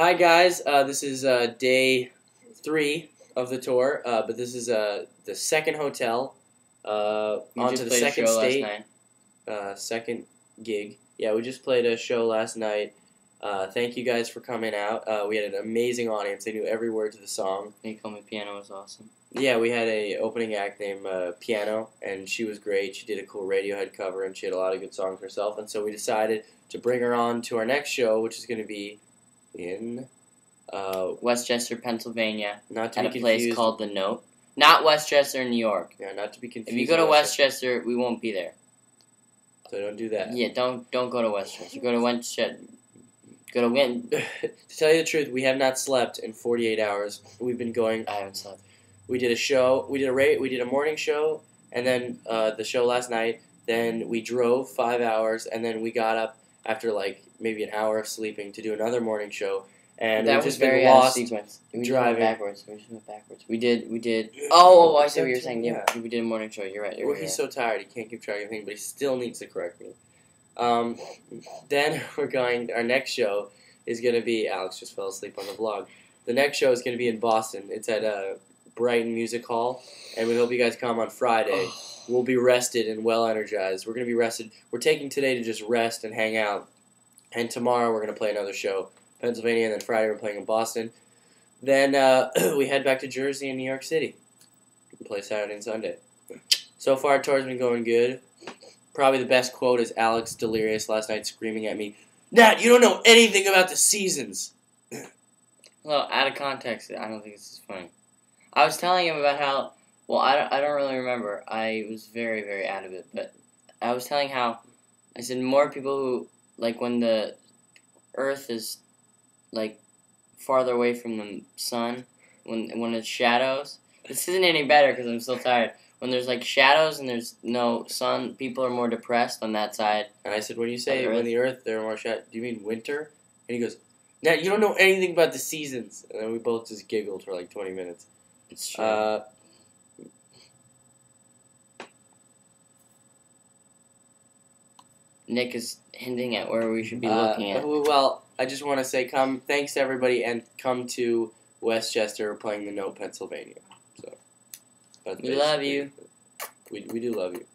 Hi guys, uh, this is uh, day three of the tour, uh, but this is uh, the second hotel. Uh, We on to the second show state, last night. uh, second gig. Yeah, we just played a show last night. Uh, thank you guys for coming out. Uh, we had an amazing audience. They knew every word to the song. Me piano was awesome. Yeah, we had a opening act named uh, Piano, and she was great. She did a cool Radiohead cover, and she had a lot of good songs herself. And so we decided to bring her on to our next show, which is going to be in uh, West Chester, Pennsylvania, not to at a be place called the Note. Not Westchester, New York. yeah, not to be confused. If you go to Westchester, we won't be there. so don't do that. Yeah, don't don't go to Westchester. Go to Westchester. Go to Win. to tell you the truth, we have not slept in 48 hours. We've been going. I haven't slept. We did a show. We did a rate. We did a morning show, and then uh, the show last night. Then we drove five hours, and then we got up after like maybe an hour of sleeping to do another morning show. And that we've was just very been out of lost. sequence. We just driving. went backwards. We just went backwards. We did. We did. Oh, oh, I see what you're saying. Yeah, Yeah. we did a morning show. You're right. You're Well, right. he's so tired he can't keep track of anything, but he still needs to correct me. Um, then we're going. Our next show is going to be. Alex just fell asleep on the vlog. The next show is going to be in Boston. It's at uh, Brighton Music Hall, and we hope you guys come on Friday. We'll be rested and well energized. We're going to be rested. We're taking today to just rest and hang out, and tomorrow we're going to play another show, Pennsylvania, and then Friday we're playing in Boston. Then uh, we head back to Jersey and New York City. We play Saturday and Sunday. So far, tour's been going good. Probably the best quote is Alex Delirious last night screaming at me, Nat, you don't know anything about the seasons. Well, out of context, I don't think this is funny. I was telling him about how. Well, I don't, I don't really remember. I was very, very out of it. But I was telling how. I said more people who. Like when the Earth is. Like farther away from the sun. When, when it's shadows. This isn't any better because I'm still tired. When there's like shadows and there's no sun, people are more depressed on that side. And I said, when you say when the Earth, there are more shad do you mean winter? And he goes, Nat, you don't know anything about the seasons. And then we both just giggled for like 20 minutes. It's true. Uh, Nick is hinting at where we should be uh, looking at. well, I just want to say, come, thanks to everybody, and come to West Chester playing the Note, Pennsylvania. So, but We love you. We, we do love you.